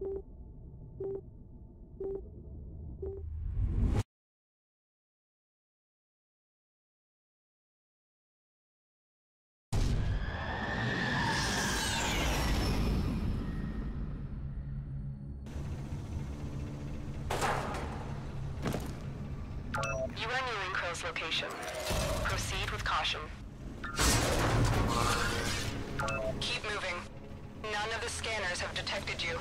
You are nearing Kril's location. Proceed with caution. Keep moving. None of the scanners have detected you.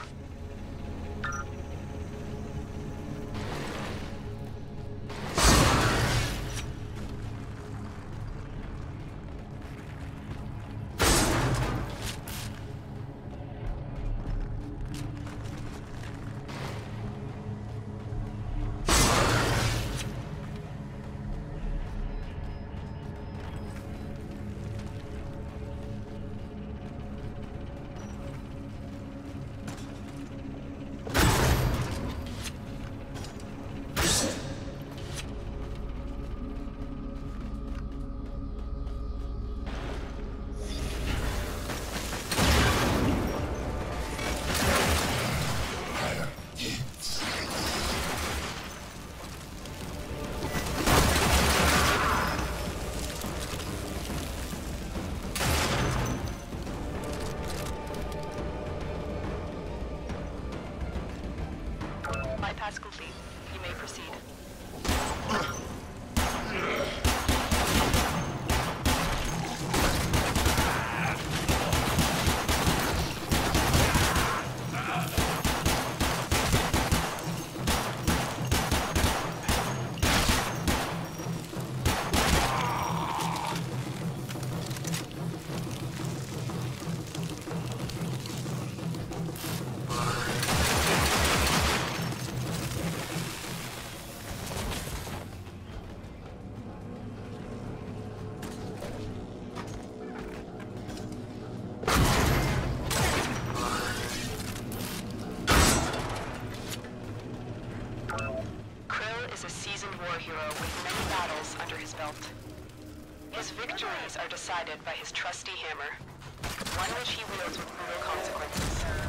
With many battles under his belt. His victories are decided by his trusty hammer, one which he wields with brutal consequences.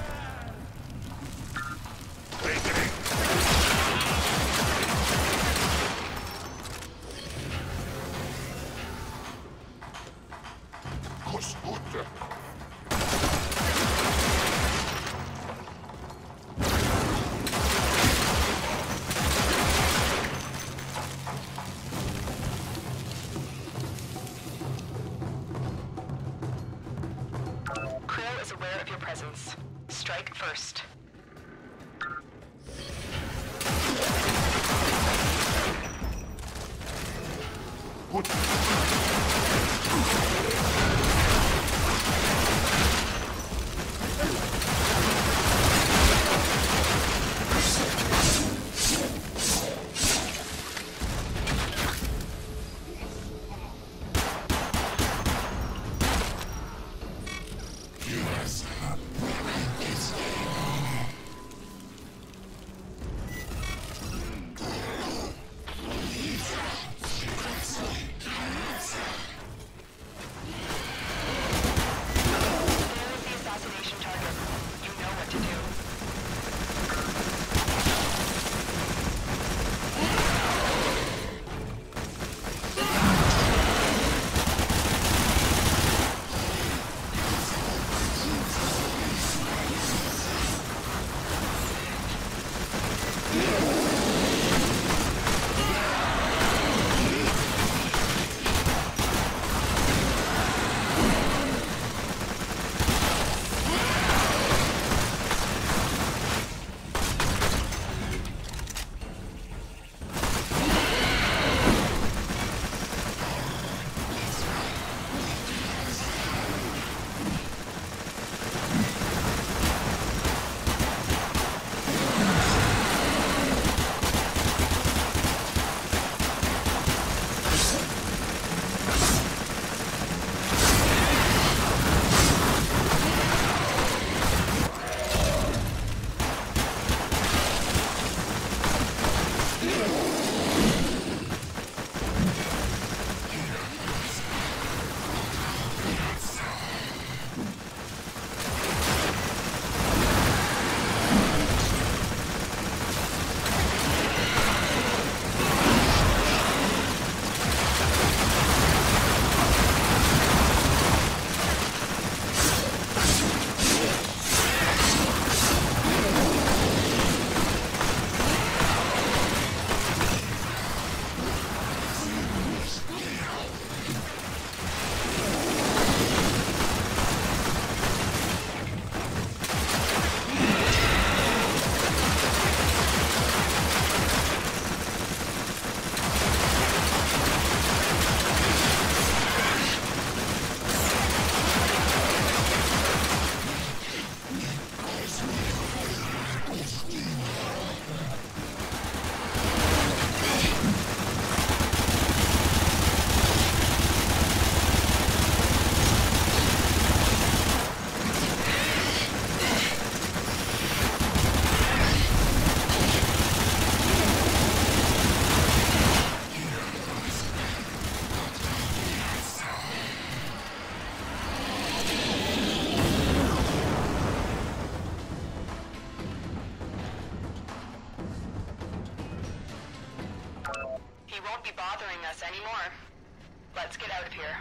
Будь... us anymore. Let's get out of here.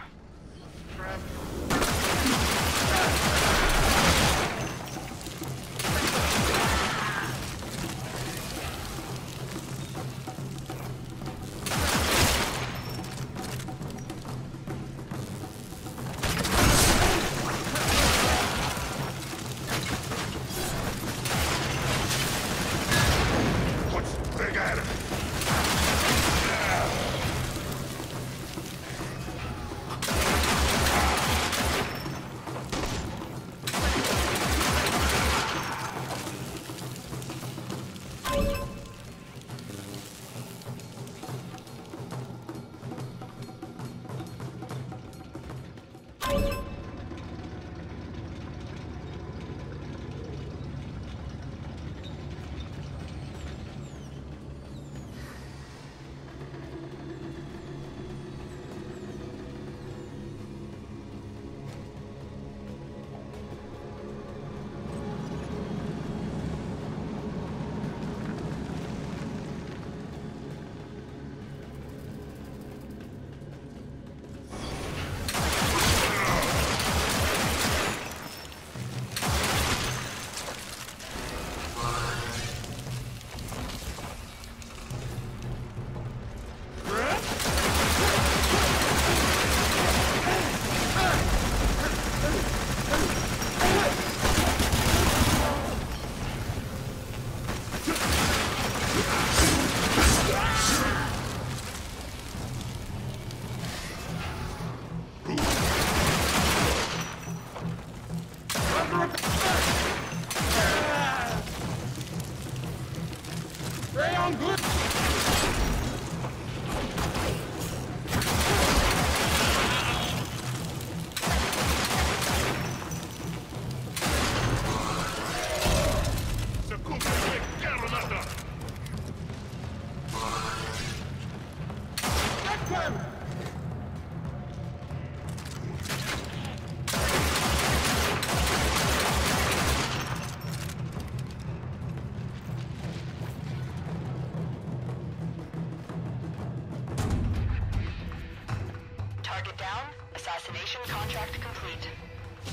Assassination contract complete.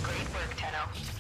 Great work, Tenno.